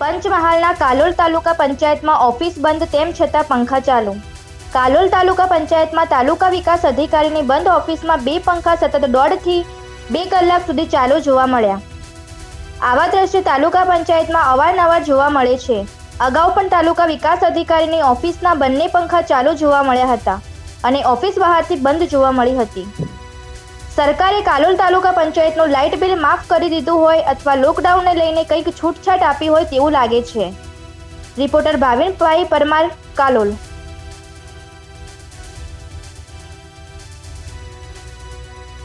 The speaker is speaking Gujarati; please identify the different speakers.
Speaker 1: પંચમહાલના કાલોલ તાલુકા પંચાયતમાં ઓફિસ બંધ તેમ છતાં પંખા ચાલુ. કાલોલ તાલુકા પંચાયતમાં તાલુકા વિકાસ અધિકારીની બંધ ઓફિસમાં બે પંખા સતત દોઢથી બે કલાક સુધી ચાલુ જોવા મળ્યા. આવા દ્રશ્ય તાલુકા પંચાયતમાં અવારનવાર જોવા મળે છે. અગાઉ પણ તાલુકા વિકાસ અધિકારીની ઓફિસના બંને પંખા ચાલુ જોવા મળ્યા હતા અને ઓફિસ બહારથી બંધ જોવા મળી હતી. સરકારે કાલોલ તાલુકા પંચાયતનું લાઇટ બિલ માફ કરી દીધું હોય અથવા લોકડાઉનને લઈને કંઈક છૂટછાટ આપી હોય તેવું લાગે છે. રિપોર્ટર ભાવિનભાઈ પરમાર, કાલોલ.